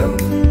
Welcome.